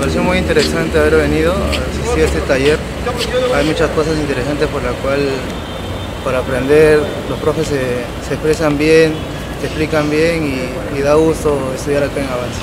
pareció muy interesante haber venido a asistir a este taller. Hay muchas cosas interesantes por la cual para aprender los profes se, se expresan bien, se explican bien y, y da gusto estudiar acá en Avance.